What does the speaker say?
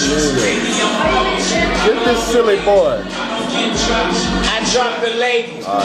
Get this silly boy. I dropped the label. Uh,